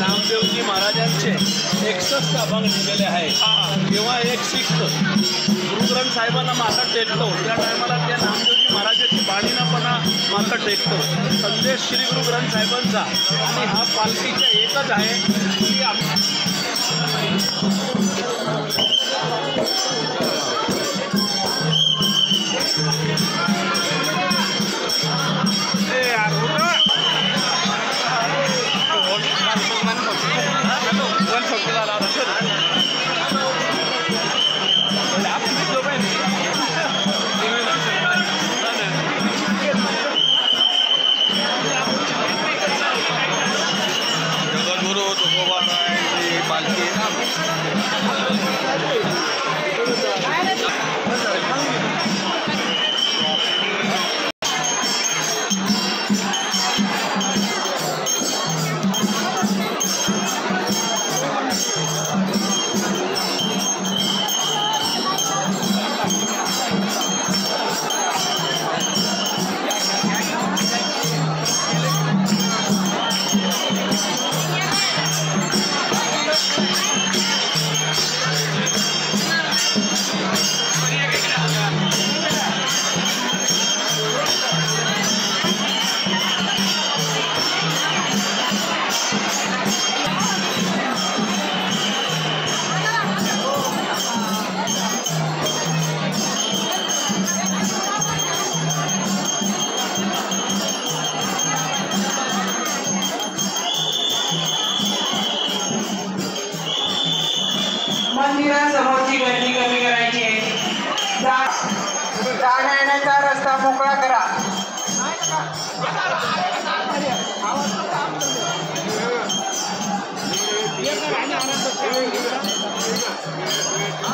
नामदेवजी महाराजांचे एकसष्ट अभंग लिहिलेले आहे तेव्हा एक शीख गुरुग्रंथ साहेबांना माथा टेकतो. त्या टायमाला त्या नामदेवजी महाराजाची बाणीनापणा माथा टेकतो. संदेश श्री गुरु ग्रंथ साहेबांचा. आणि हा पालखीचा एकच आहे. की 来了은판다 의,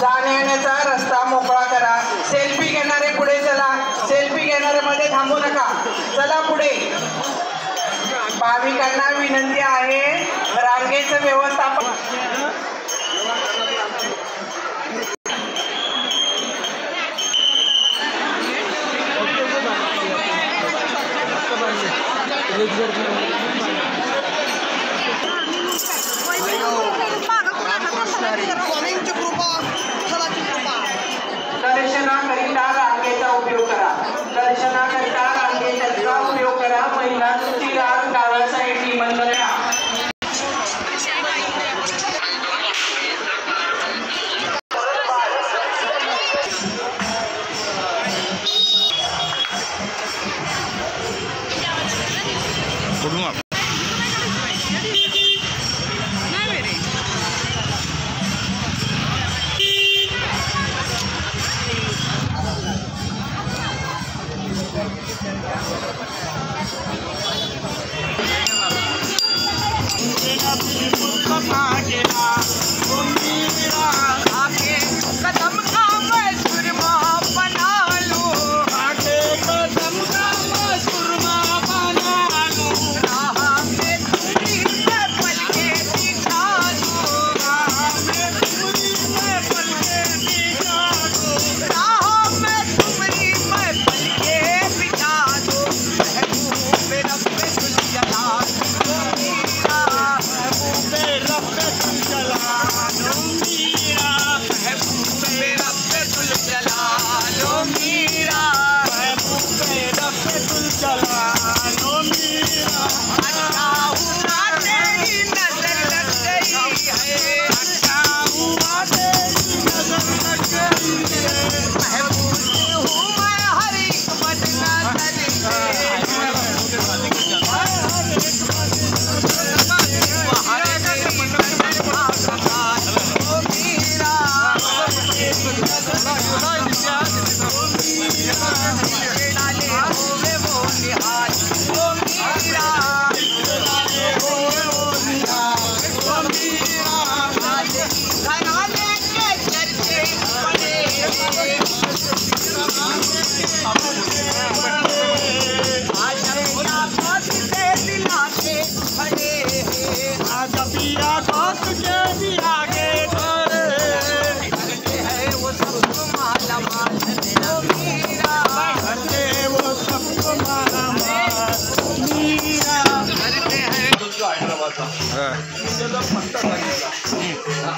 जाण्या येण्याचा रस्ता मोकळा करा. सेल्फी घेणारे पुढे चला. सेल्फी घेणाऱ्यामध्ये थांबू नका. चला पुढे. भाविकांना विनंती आहे रांगेचं व्यवस्थापन. Alexander. Бурунов. Rafet Jalano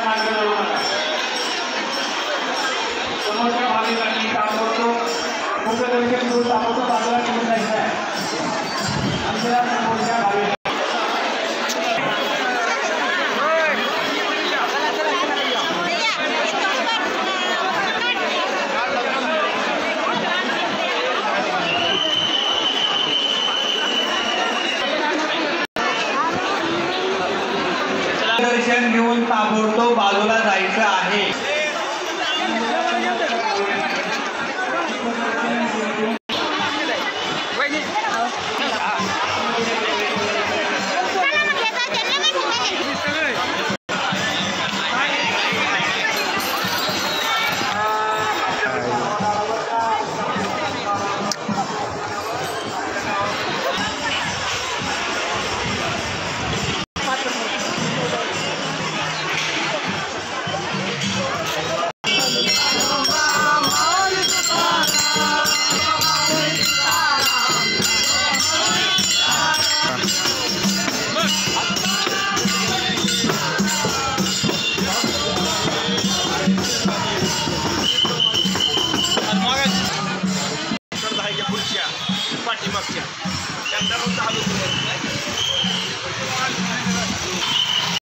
आपल्या मार्गात होणार आहे समोरच्या भाविकांनी ताबडतोब मुख्यदर्शन करून ताबडतोब बाजूला जायचं आहे आमच्या